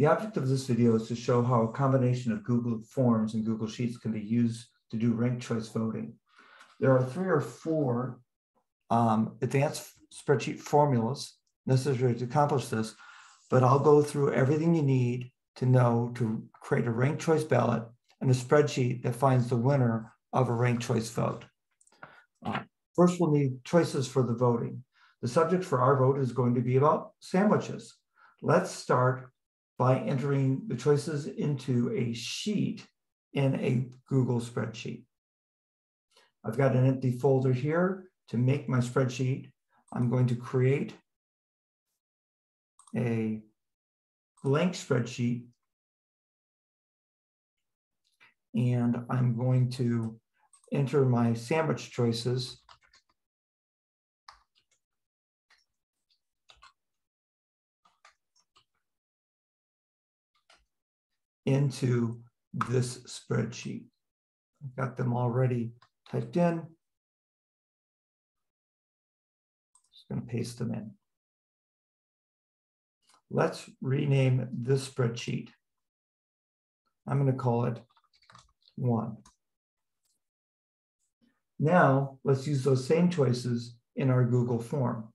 The object of this video is to show how a combination of Google Forms and Google Sheets can be used to do ranked choice voting. There are three or four um, advanced spreadsheet formulas necessary to accomplish this, but I'll go through everything you need to know to create a ranked choice ballot and a spreadsheet that finds the winner of a ranked choice vote. Uh, first, we'll need choices for the voting. The subject for our vote is going to be about sandwiches. Let's start by entering the choices into a sheet in a Google spreadsheet. I've got an empty folder here to make my spreadsheet. I'm going to create a blank spreadsheet and I'm going to enter my sandwich choices into this spreadsheet. I've got them already typed in. Just going to paste them in. Let's rename this spreadsheet. I'm going to call it one. Now, let's use those same choices in our Google form.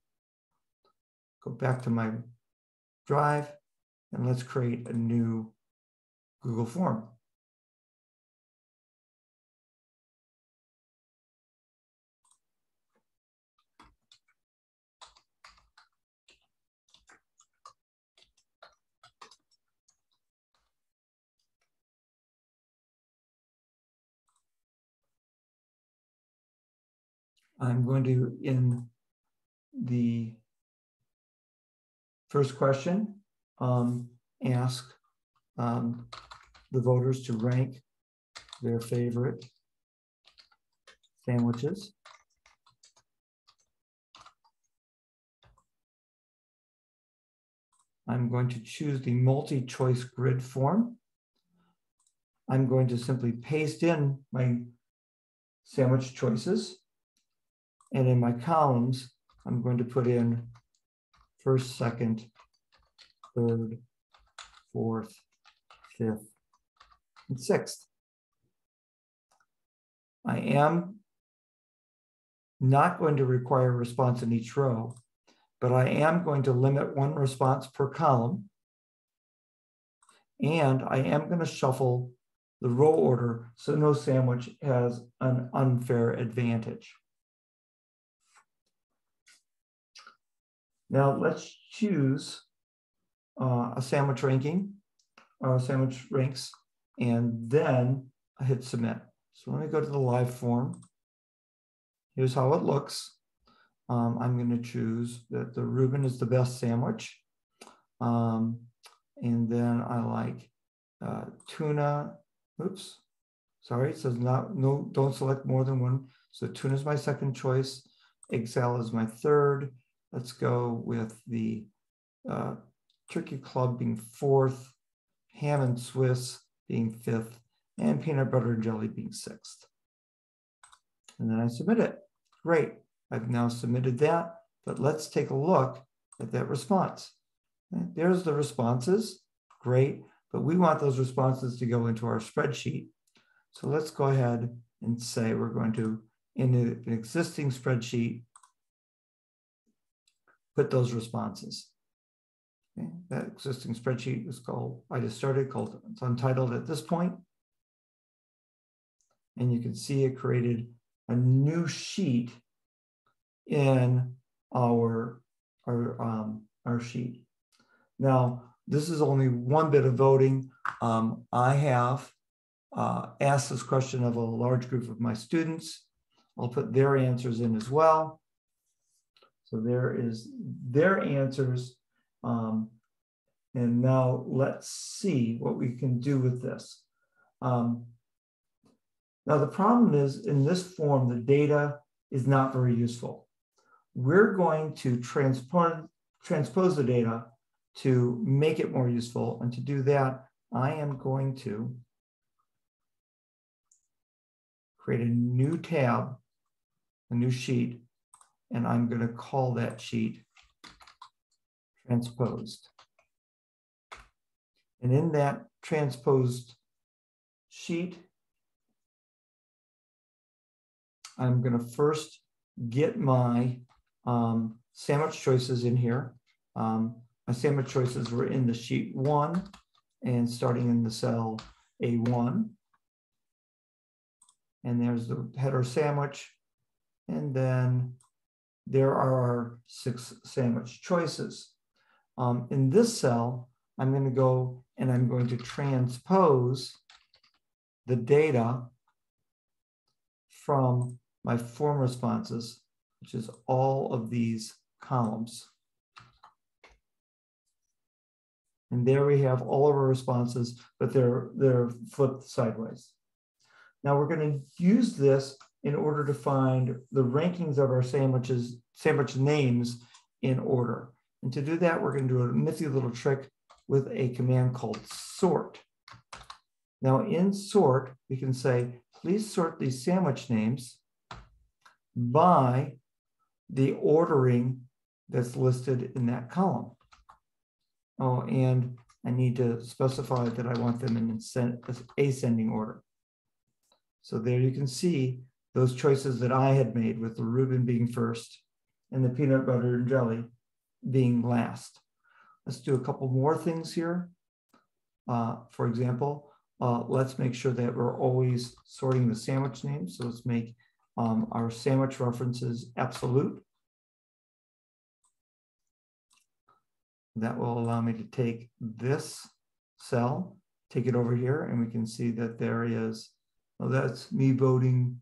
Go back to my drive and let's create a new Google form. I'm going to, in the first question, um, ask um, the voters to rank their favorite sandwiches. I'm going to choose the multi-choice grid form. I'm going to simply paste in my sandwich choices. And in my columns, I'm going to put in first, second, third, fourth, fifth, and sixth. I am not going to require a response in each row, but I am going to limit one response per column. And I am going to shuffle the row order so no sandwich has an unfair advantage. Now let's choose uh, a sandwich ranking, or sandwich ranks, and then I hit submit. So let me go to the live form. Here's how it looks. Um, I'm going to choose that the Reuben is the best sandwich. Um, and then I like uh, tuna. Oops, sorry, it says not, no, don't select more than one. So tuna is my second choice. Salad is my third. Let's go with the uh, Turkey Club being fourth, ham and Swiss being fifth, and peanut butter and jelly being sixth. And then I submit it. Great, I've now submitted that, but let's take a look at that response. There's the responses, great, but we want those responses to go into our spreadsheet. So let's go ahead and say we're going to, in an existing spreadsheet, put those responses. Okay. That existing spreadsheet is called, I just started called, it's untitled at this point. And you can see it created a new sheet in our, our, um, our sheet. Now, this is only one bit of voting. Um, I have uh, asked this question of a large group of my students. I'll put their answers in as well. So there is their answers. Um, and now let's see what we can do with this. Um, now the problem is in this form, the data is not very useful. We're going to transpose, transpose the data to make it more useful. And to do that, I am going to create a new tab, a new sheet, and I'm going to call that sheet transposed. And in that transposed sheet, I'm going to first get my um, sandwich choices in here. Um, my sandwich choices were in the sheet one and starting in the cell A1. And there's the header sandwich. And then there are our six sandwich choices. Um, in this cell, I'm going to go and I'm going to transpose the data from my form responses, which is all of these columns. And there we have all of our responses, but they're, they're flipped sideways. Now we're going to use this in order to find the rankings of our sandwiches, sandwich names in order. And to do that, we're going to do a nifty little trick with a command called sort. Now in sort, we can say, please sort these sandwich names by the ordering that's listed in that column. Oh, and I need to specify that I want them in ascending order. So there you can see those choices that I had made with the Reuben being first and the peanut butter and jelly being last. Let's do a couple more things here. Uh, for example, uh, let's make sure that we're always sorting the sandwich names. So let's make um, our sandwich references absolute. That will allow me to take this cell, take it over here, and we can see that there is, oh, that's me voting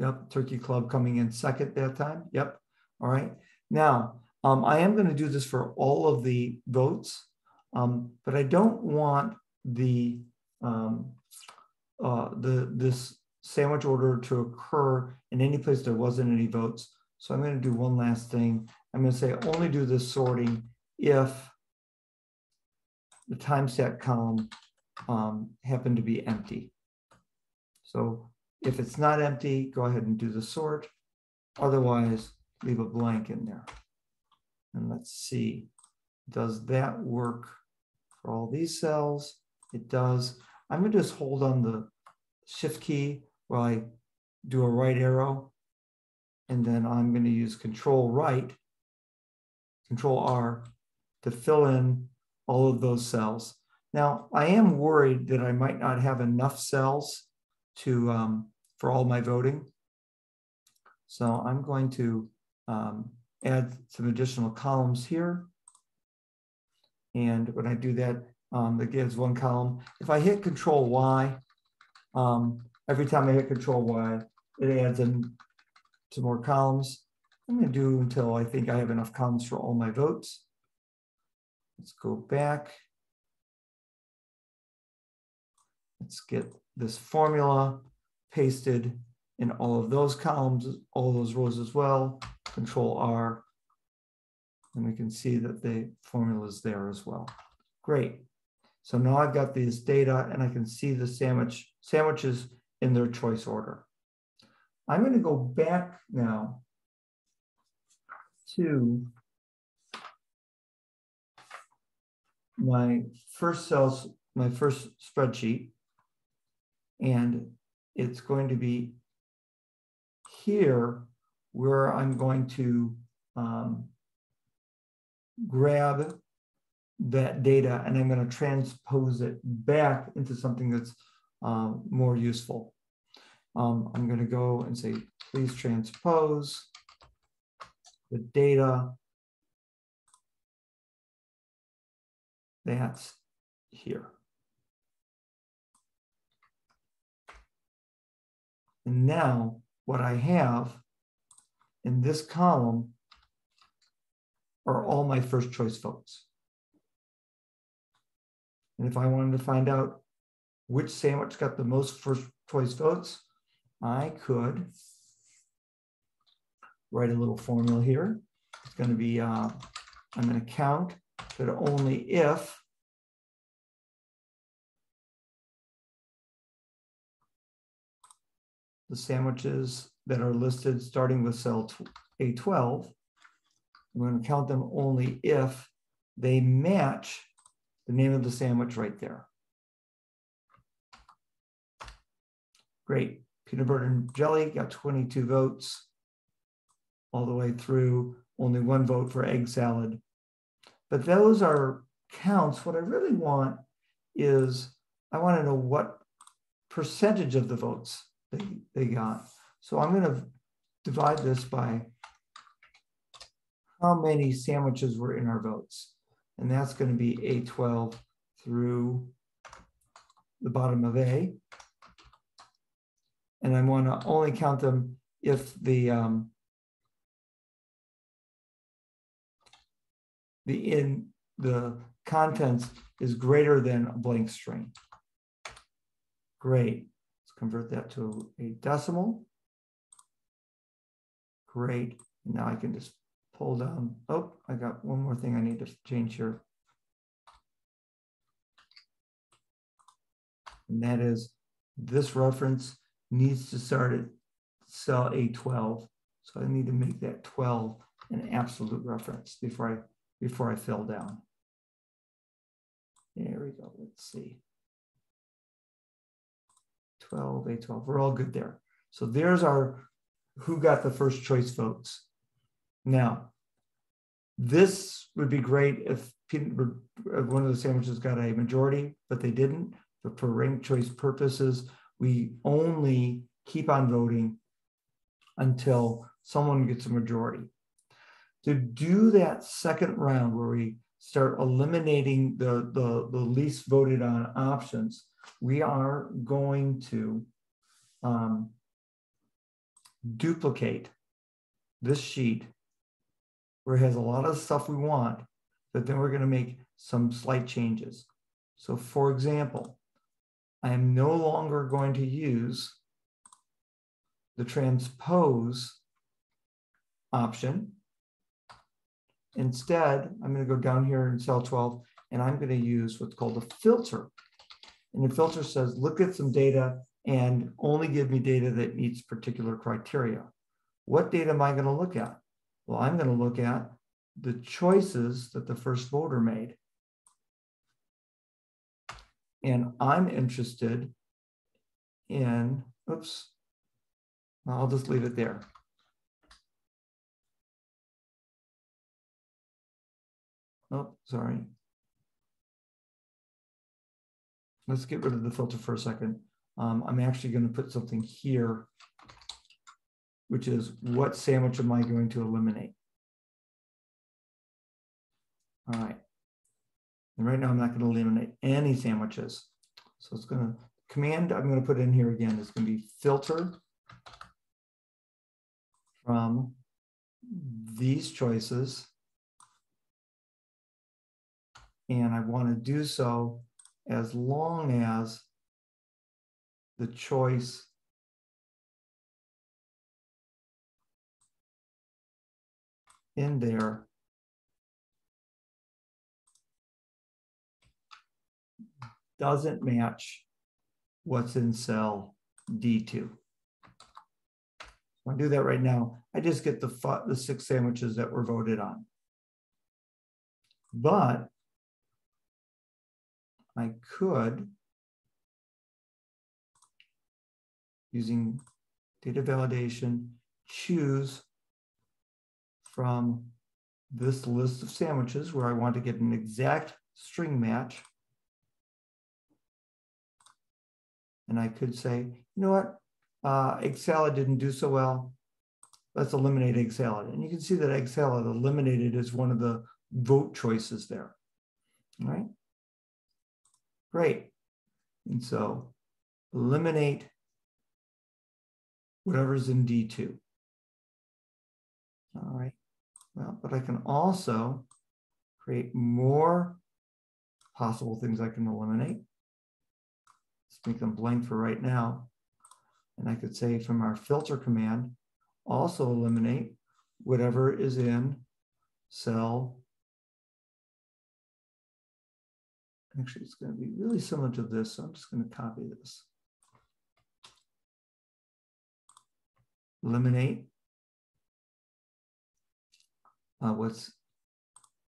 Yep, Turkey Club coming in second that time. Yep. All right. Now, um, I am going to do this for all of the votes, um, but I don't want the um, uh, the this sandwich order to occur in any place there wasn't any votes. So I'm going to do one last thing. I'm going to say only do this sorting if the timestamp column um, happened to be empty. So if it's not empty, go ahead and do the sort. Otherwise, leave a blank in there. And let's see, does that work for all these cells? It does. I'm going to just hold on the shift key while I do a right arrow. And then I'm going to use control right, control R to fill in all of those cells. Now, I am worried that I might not have enough cells to um, for all my voting. So I'm going to um, add some additional columns here. And when I do that, um, that gives one column. If I hit Control Y, um, every time I hit Control Y, it adds in some more columns. I'm going to do until I think I have enough columns for all my votes. Let's go back. Let's get this formula pasted in all of those columns, all those rows as well. Control R, and we can see that the formula is there as well. Great. So now I've got this data and I can see the sandwich sandwiches in their choice order. I'm going to go back now to my first cells, my first spreadsheet, and it's going to be here where I'm going to um, grab that data and I'm going to transpose it back into something that's um, more useful. Um, I'm going to go and say, please transpose the data that's here. And now what I have in this column are all my first choice votes. And if I wanted to find out which sandwich got the most first choice votes, I could write a little formula here. It's going to be, uh, I'm going to count that only if the sandwiches that are listed starting with cell A12, I'm going to count them only if they match the name of the sandwich right there. Great. Peanut butter and jelly got 22 votes all the way through, only one vote for egg salad. But those are counts. What I really want is I want to know what percentage of the votes they, they got. So I'm going to divide this by how many sandwiches were in our votes. And that's going to be A12 through the bottom of A. And I want to only count them if the um, the in the contents is greater than a blank string. Great. Convert that to a decimal. Great. Now I can just pull down. Oh, I got one more thing I need to change here. And that is this reference needs to start at cell A12. So I need to make that 12 an absolute reference before I before I fill down. There we go. Let's see. 12, A12. We're all good there. So there's our who got the first choice votes. Now, this would be great if one of the sandwiches got a majority, but they didn't. But for ranked choice purposes, we only keep on voting until someone gets a majority. To do that second round where we start eliminating the, the, the least voted on options, we are going to um, duplicate this sheet where it has a lot of stuff we want, but then we're going to make some slight changes. So for example, I am no longer going to use the transpose option. Instead, I'm going to go down here in cell 12 and I'm going to use what's called a filter. And the filter says, look at some data and only give me data that meets particular criteria. What data am I going to look at? Well, I'm going to look at the choices that the first voter made. And I'm interested in, oops, I'll just leave it there. Oh, sorry. Let's get rid of the filter for a second. Um, I'm actually going to put something here, which is what sandwich am I going to eliminate? All right. And right now I'm not going to eliminate any sandwiches. So it's going to, command I'm going to put in here again is going to be filter from these choices. And I want to do so as long as the choice in there doesn't match what's in cell D2. I'll do that right now. I just get the, the six sandwiches that were voted on. But I could, using data validation, choose from this list of sandwiches where I want to get an exact string match And I could say, you know what, uh, egg salad didn't do so well. Let's eliminate egg salad. And you can see that egg salad eliminated is one of the vote choices there. All right. Great. And so eliminate whatever's in D2. All right. Well, but I can also create more possible things I can eliminate. Let's make them blank for right now. And I could say from our filter command, also eliminate whatever is in cell. Actually, it's going to be really similar to this. So I'm just going to copy this. eliminate uh, what's,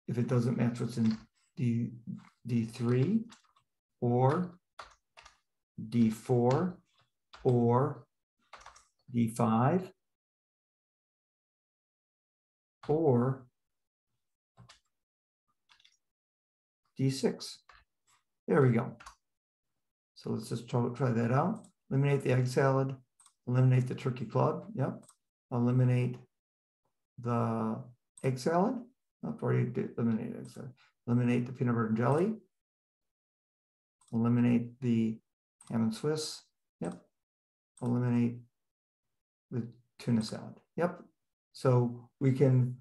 if it doesn't match what's in D, D3 or D4 or D5 or D6. There we go. So let's just try, try that out. Eliminate the egg salad, eliminate the turkey club. Yep. Eliminate the egg salad. I've already eliminated eliminate egg salad. Eliminate the peanut butter and jelly. Eliminate the ham and Swiss. Yep. Eliminate the tuna salad. Yep. So we can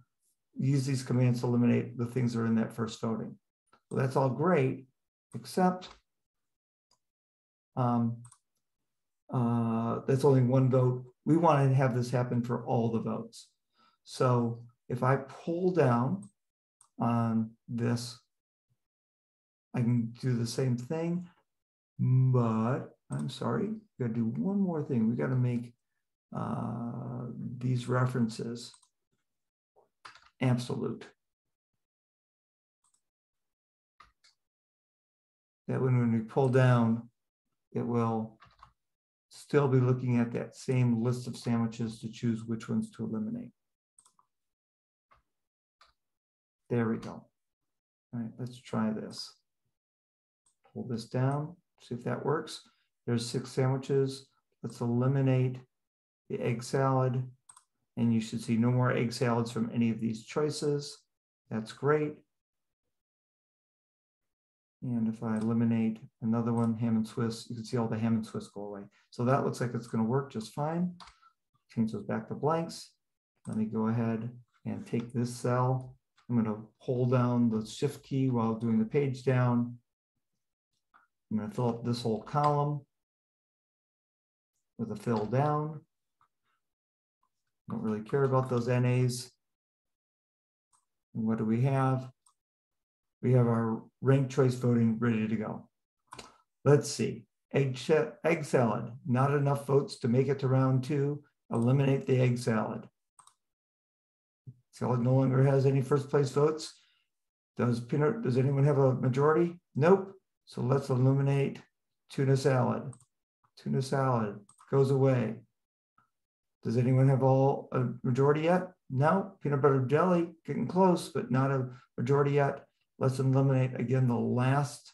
use these commands to eliminate the things that are in that first voting. Well, that's all great, except um, uh, that's only one vote. We want to have this happen for all the votes. So if I pull down on this, I can do the same thing, but I'm sorry, we got to do one more thing. We got to make uh, these references absolute. That when, when we pull down, it will still be looking at that same list of sandwiches to choose which ones to eliminate. There we go. All right, let's try this. Pull this down, see if that works. There's six sandwiches. Let's eliminate the egg salad. And you should see no more egg salads from any of these choices. That's great. And if I eliminate another one, ham and Swiss, you can see all the ham and Swiss go away. So that looks like it's gonna work just fine. Change those back to blanks. Let me go ahead and take this cell. I'm gonna hold down the shift key while doing the page down. I'm gonna fill up this whole column with a fill down. Don't really care about those NAs. And what do we have? We have our ranked choice voting ready to go. Let's see. Egg, egg salad, not enough votes to make it to round two. Eliminate the egg salad. Salad no longer has any first place votes. Does peanut, does anyone have a majority? Nope. So let's eliminate tuna salad. Tuna salad goes away. Does anyone have all a majority yet? No, peanut butter jelly, getting close, but not a majority yet. Let's eliminate again the last,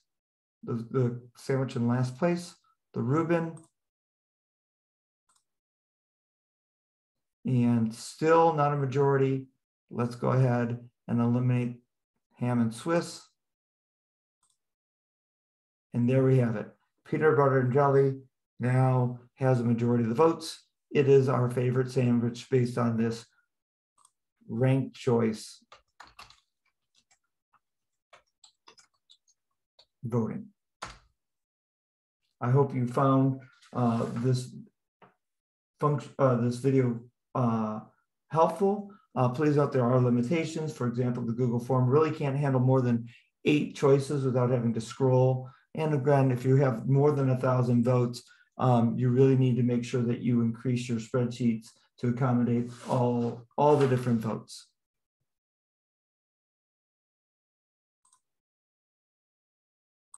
the, the sandwich in last place, the Reuben. And still not a majority. Let's go ahead and eliminate ham and Swiss. And there we have it. Peter butter and jelly now has a majority of the votes. It is our favorite sandwich based on this ranked choice voting. I hope you found uh, this function, uh, this video uh, helpful. Uh, please note there are limitations. For example, the Google form really can't handle more than eight choices without having to scroll. And again, if you have more than a thousand votes, um, you really need to make sure that you increase your spreadsheets to accommodate all, all the different votes.